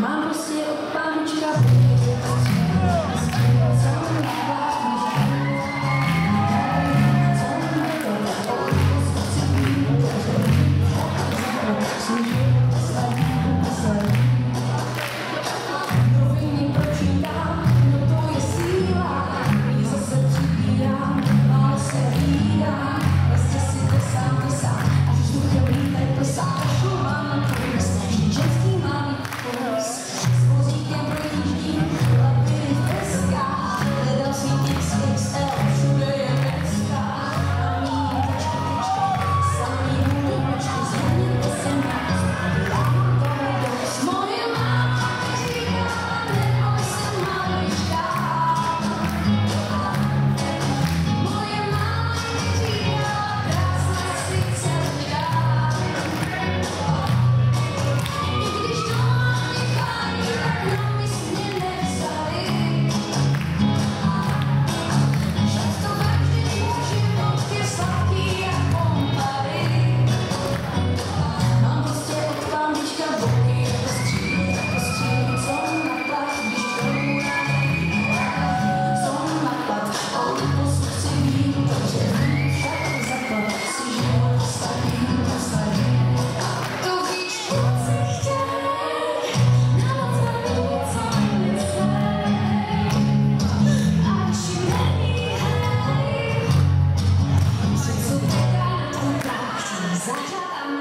Mas você é o pai. Shut up.